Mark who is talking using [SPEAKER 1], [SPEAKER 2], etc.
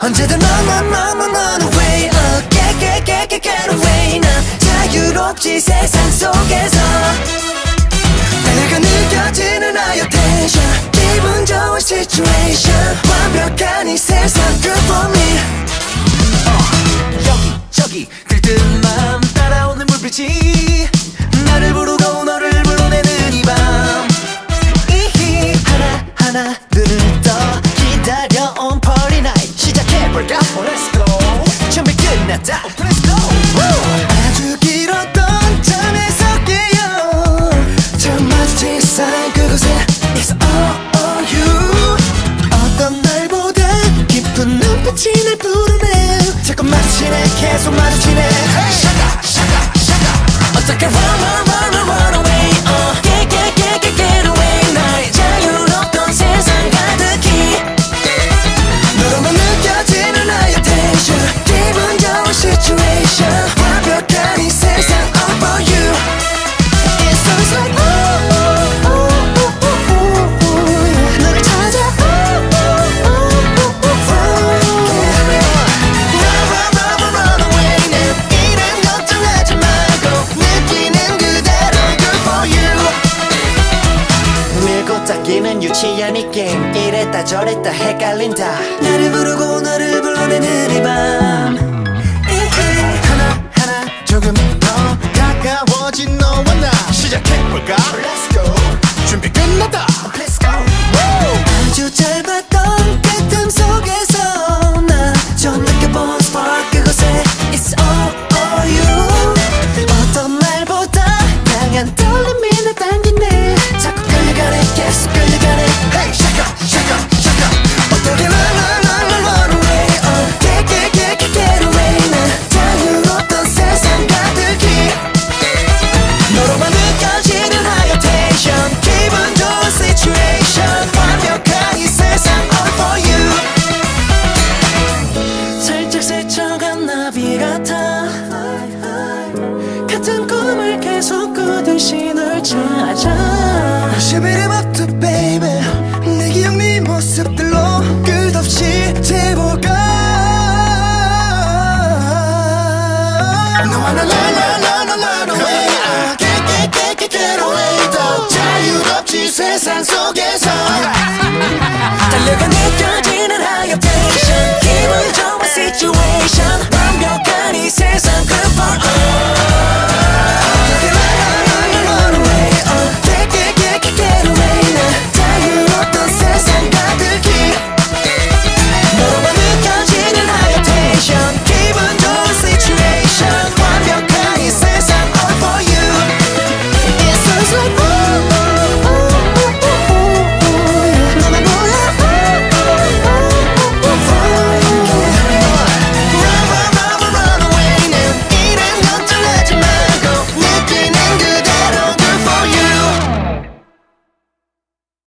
[SPEAKER 1] 언제든 너너너너너 way up. get get get get get away 난 자유롭지 세상 속에서. 달려가 느껴지는 아여 텐션 기분 좋은 situation. 완벽한 이 세상 good for me
[SPEAKER 2] 여기 저기. 들뜬 맘 따라오는 불빛이 나를 부르고 너를 불러내는 이밤.
[SPEAKER 1] 하나하나 눈을 떠 볼까
[SPEAKER 2] Let's go.
[SPEAKER 1] 준비 끝났다
[SPEAKER 2] Let's go.
[SPEAKER 1] 아주 길었던 잠에서 깨어. 처음 마주친 사람 그곳에 It's all you. 어떤 날보다 깊은 눈빛이 날 부르네. 자꾸 마주치네 계속 마주치네.
[SPEAKER 2] 샤가 샤가 샤가
[SPEAKER 1] 어떻게 닦이는 유치한 이 게임. 이랬다 저랬다 헷갈린다. 나를 부르고 너를 불러내는 이 밤
[SPEAKER 2] 하나하나 조금 더 가까워진 너와 나. 시작해볼까
[SPEAKER 1] 찾아 up to baby 내 기억 네 모습들로 끝없이 재보가 너와 나더 자유롭지 세상 속에서 달려가 느껴지는 tension 기분 좋은 situation